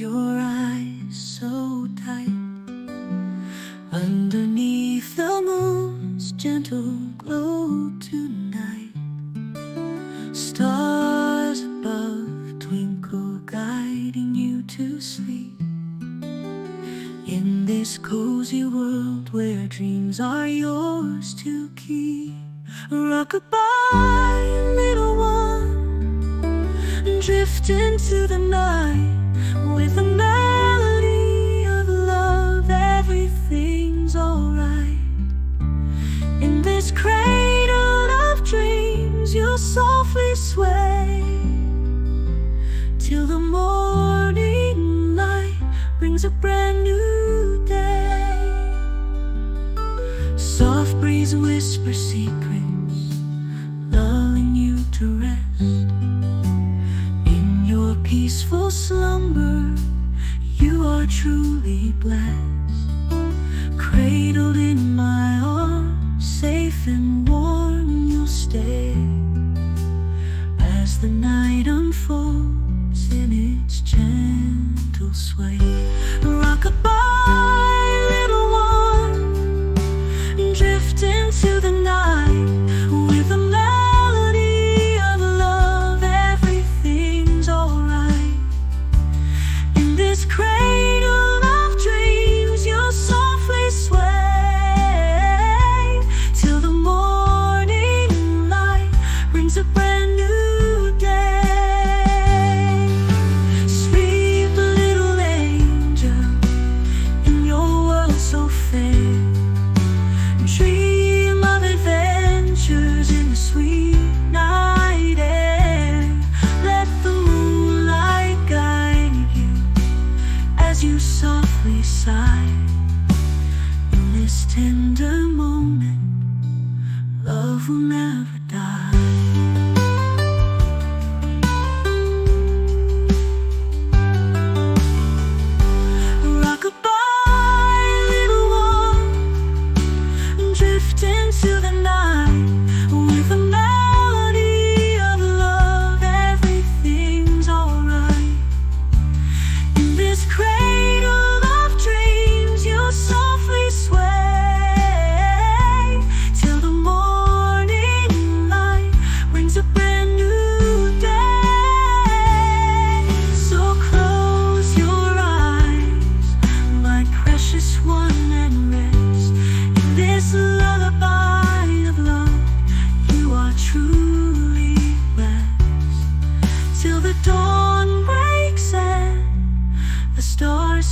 your eyes so tight. Underneath the moon's gentle glow tonight Stars above twinkle guiding you to sleep. In this cozy world where dreams are yours to keep Rockabye, little one Drift into the night with a melody of love, everything's alright. In this cradle of dreams, you'll softly sway till the morning light brings a brand new day. Soft breeze whisper secrets, lulling you to rest. In your peaceful slumber, are truly blessed. Cradled in my arms, safe and warm, you'll stay as the night unfolds in its gentle sway. Rockabye, tender moment, love will never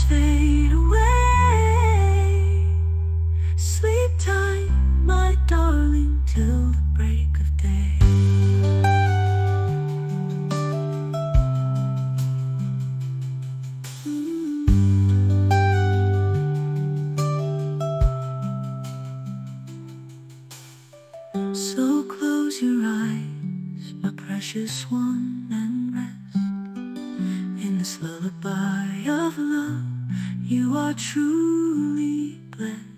fade away. Sleep tight, my darling, till the break of day. So close your eyes, my precious one, and love, you are truly blessed.